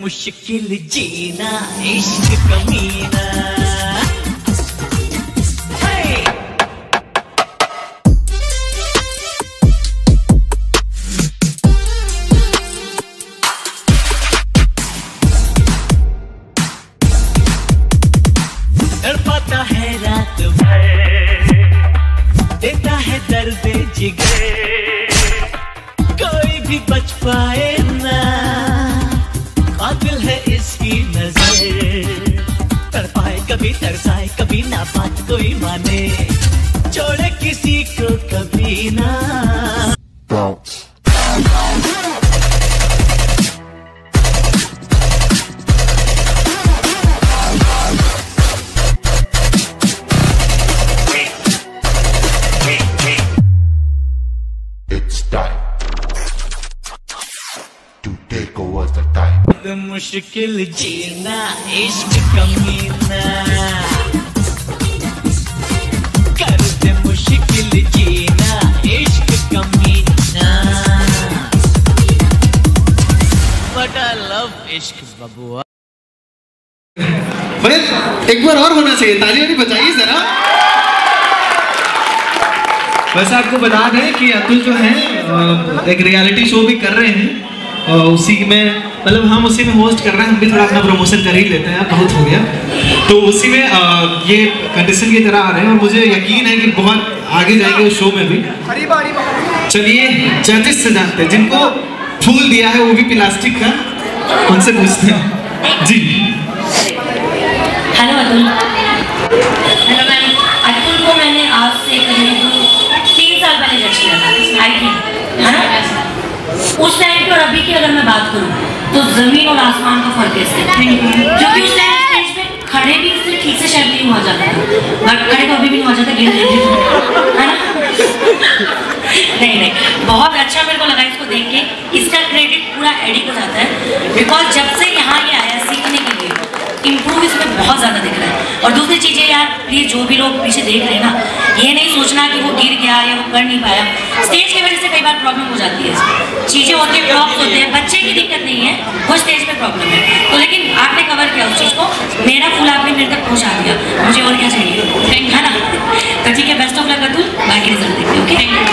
मुश्किल जीना, इश्क कमीना! तड़पाता है रात भर, देता है दर्द, जिगर कोई भी बच पाए छोड़े किसी को कभी ना bounce. It's time to take over the time. मुश्किल जीना इश्क कमीना बबुआ एक बार और होना चाहिए। ताली वाली बजाइए जरा। वैसे आपको बता दें कि अतुल जो है एक रियलिटी शो भी कर रहे हैं अ, उसी में मतलब हम उसी में होस्ट कर रहे हैं हम भी थोड़ा अपना प्रमोशन कर ही लेते हैं बहुत हो गया। तो उसी में ये कंडीशन की तरह आ रहे हैं और मुझे यकीन है कि बहुत आगे जाएँगे उस शो में भी। चलिए जजेस से जानते हैं जिनको फूल दिया है वो भी प्लास्टिक का। उनसे पूछते हैं जी hello Atul hello ma'am Atul को मैंने आज से करीब तीन साल पहले जज किया था आई थिंक है ना उस टाइम की और अभी की अगर मैं बात करूँ तो ज़मीन और आसमान का फ़र्क है क्योंकि उस टाइम खड़े भी इससे ठीक से शायद नहीं हुआ जाता। था बट खड़े तो अभी भी नहीं हुआ जाता ना बहुत अच्छा मेरे को लगा इसको देख के। इसका क्रेडिट पूरा एडी को जाता है। बिकॉज़ जब से यहाँ ये आया सीखने के लिए इम्प्रूव इसमें बहुत ज़्यादा दिख रहा है। और दूसरी चीज़ें यार प्लीज़ जो भी लोग पीछे देख रहे हैं ना, ये नहीं सोचना कि वो गिर गया या वो कर नहीं पाया। स्टेज की वजह से कई बार प्रॉब्लम हो जाती है। चीज़ें होती हैं ब्लॉक होते हैं। बच्चे की दिक्कत नहीं है, वो स्टेज पर प्रॉब्लम है। तो लेकिन आपने कवर किया उस चीज़ को। मेरा फूल आपने मेरे तक पहुँचा दिया। मुझे और क्या चाहिए? थैंक यू है ना? तो ठीक है बेस्ट ऑफ़ लक अतुल। बाकी रिज़ल्ट देखते ओके